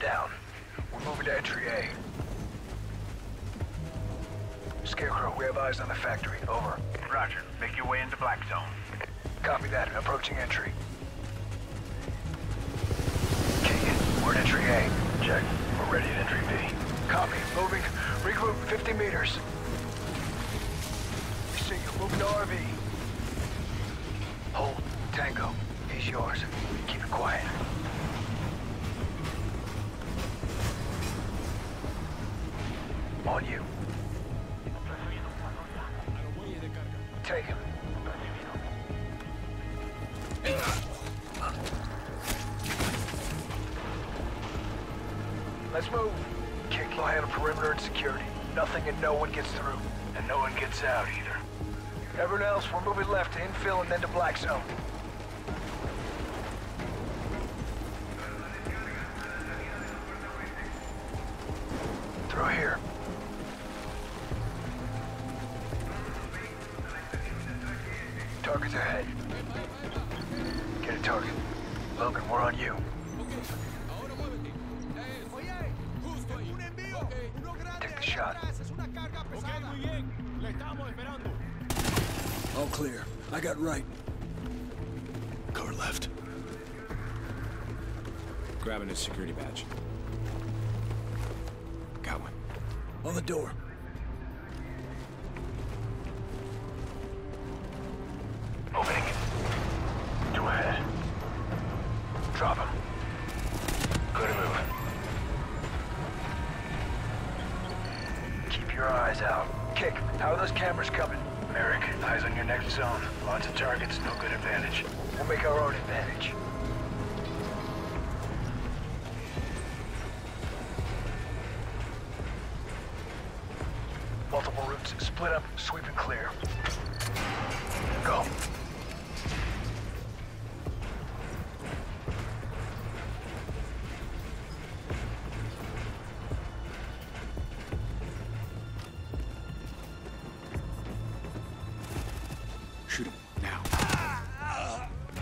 down. We're moving to entry A. Scarecrow, we have eyes on the factory. Over. Roger. Make your way into Black Zone. Copy that. Approaching entry. Keegan, we're in entry A. Check. We're ready at entry B. Copy. Moving. Regroup 50 meters. We see you. Moving to RV. Hold. Tango. He's yours. Keep it quiet. On you. Take him. Let's move. Kick lie on perimeter and security. Nothing and no one gets through. And no one gets out either. Everyone else, we're moving left to infill and then to black zone. All clear. I got right. Car left. Grabbing his security badge. Got one. On the door. Opening. Two ahead. Drop him. Good move. Keep your eyes out. How are those cameras coming? Merrick, eyes on your next zone. Lots of targets, no good advantage. We'll make our own advantage. Multiple routes. Split up, sweep and clear. Go. Shoot him. Now.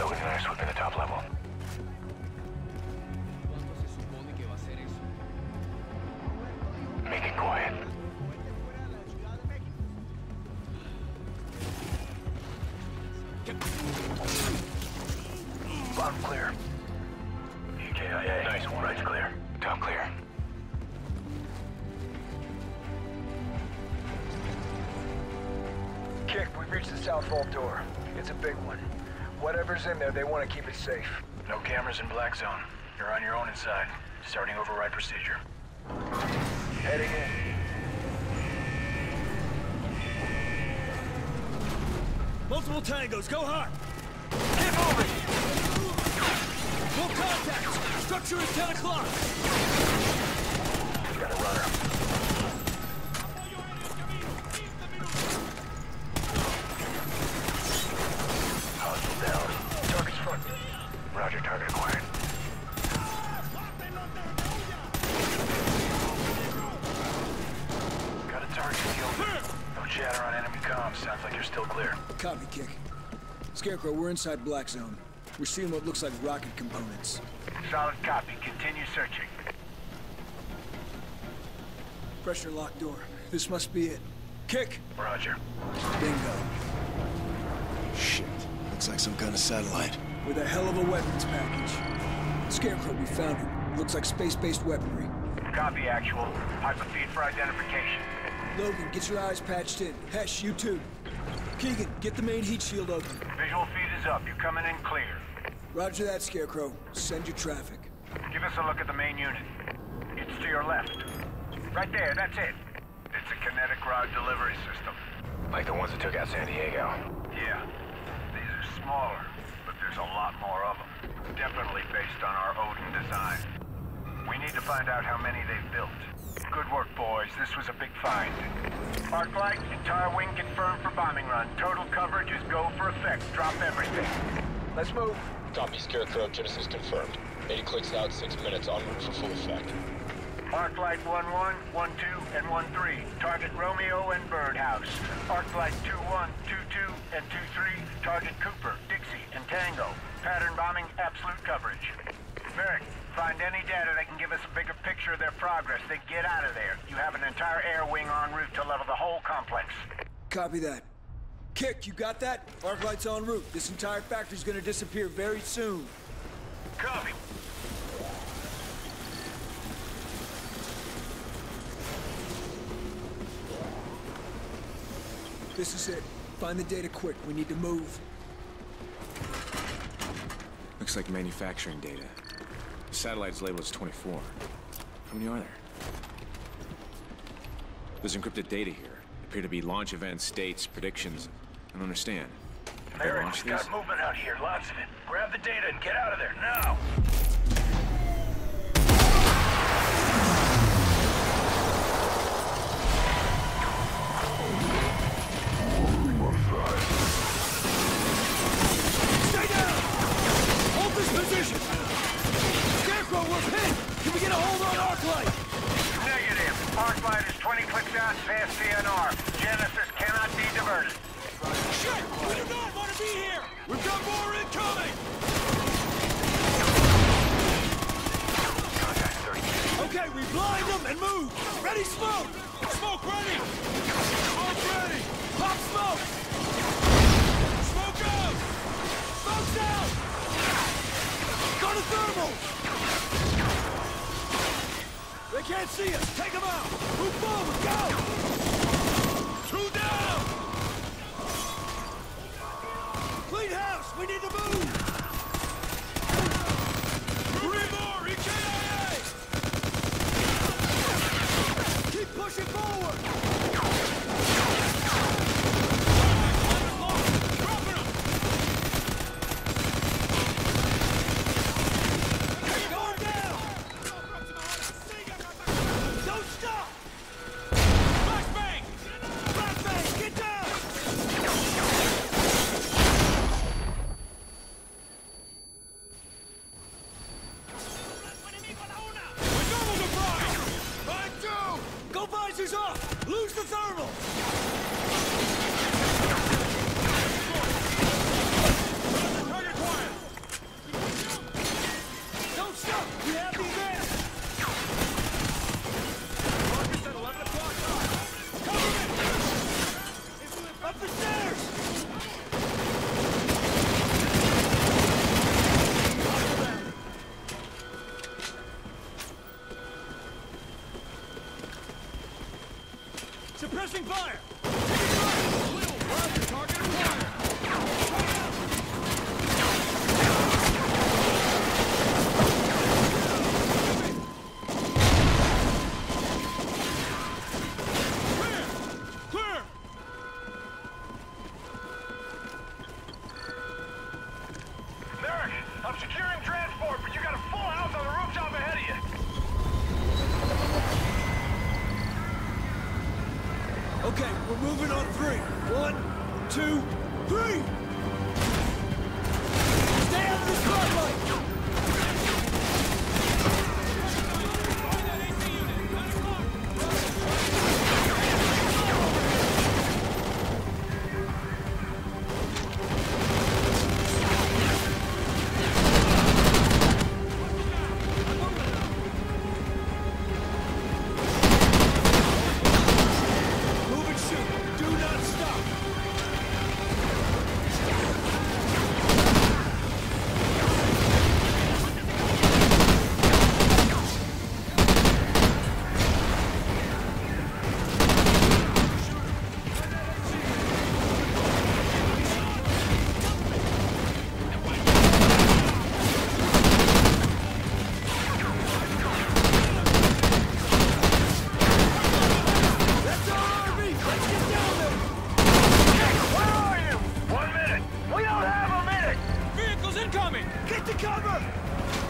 And I sweep in the top level. Make it quiet. Bottom clear. EKIA. Nice one. Right's clear. South vault door. It's a big one. Whatever's in there, they want to keep it safe. No cameras in Black Zone. You're on your own inside. Starting override procedure. Heading in. Multiple tangos, go hard! Get moving! Full contact! Structure is 10 o'clock! Got a runner. Roger, target acquired. Got a target killed. No chatter on enemy comms. Sounds like you're still clear. Copy, Kick. Scarecrow, we're inside Black Zone. We're seeing what looks like rocket components. Solid copy. Continue searching. Pressure lock door. This must be it. Kick! Roger. Bingo. Shit. Looks like some kind of satellite. With a hell of a weapons package. Scarecrow, we found it. Looks like space-based weaponry. Copy actual. Hyperfeed for identification. Logan, get your eyes patched in. Hesh, you too. Keegan, get the main heat shield open. Visual feed is up. You're coming in clear. Roger that, Scarecrow. Send your traffic. Give us a look at the main unit. It's to your left. Right there, that's it. It's a kinetic rod delivery system. Like the ones that took out San Diego? Yeah. These are smaller, a lot more of them. Definitely based on our Odin design. We need to find out how many they've built. Good work, boys. This was a big find. Arclight, entire wing confirmed for bombing run. Total coverage is go for effect. Drop everything. Let's move. Copy Scarecrow, Genesis confirmed. 80 clicks out, 6 minutes en route for full effect. Arclight 1-1, 1-2, and 1-3. Target Romeo and Birdhouse. Arclight 2-1, 2-2, and 2-3. Target Cooper, Dixie, and Tango. Pattern bombing, absolute coverage. Merrick, find any data that can give us a bigger picture of their progress. Then get out of there. You have an entire air wing en route to level the whole complex. Copy that. Kick, you got that? Arc lights en route. This entire factory's gonna disappear very soon. Copy. This is it. Find the data quick. We need to move. Looks like manufacturing data. The satellite's labeled as 24. How many are there? There's encrypted data here. Appear to be launch events, dates, predictions. I don't understand. Have they Eric, launched we've got movement out here, lots of it. Grab the data and get out of there, now! Okay, them and move! Ready, smoke! Smoke ready! Smoke ready! Pop smoke! Smoke out! Smoke's out! Go to thermal! They can't see us! Take them out! Move forward! Go! Too! Off! Lose the thermal! Suppressing fire! Two, three! Incoming! Get to cover!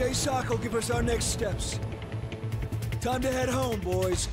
JSOC will give us our next steps. Time to head home, boys.